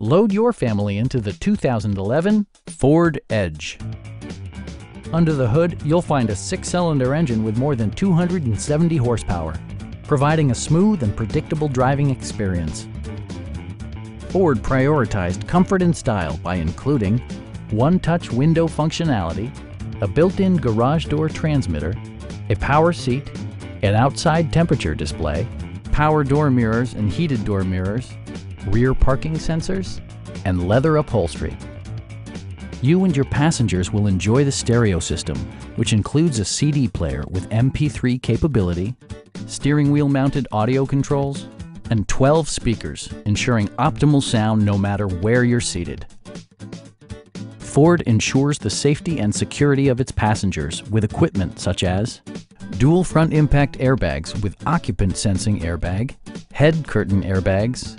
Load your family into the 2011 Ford Edge. Under the hood, you'll find a six-cylinder engine with more than 270 horsepower, providing a smooth and predictable driving experience. Ford prioritized comfort and style by including one-touch window functionality, a built-in garage door transmitter, a power seat, an outside temperature display, power door mirrors and heated door mirrors, rear parking sensors, and leather upholstery. You and your passengers will enjoy the stereo system, which includes a CD player with MP3 capability, steering wheel mounted audio controls, and 12 speakers, ensuring optimal sound no matter where you're seated. Ford ensures the safety and security of its passengers with equipment such as dual front impact airbags with occupant sensing airbag, head curtain airbags,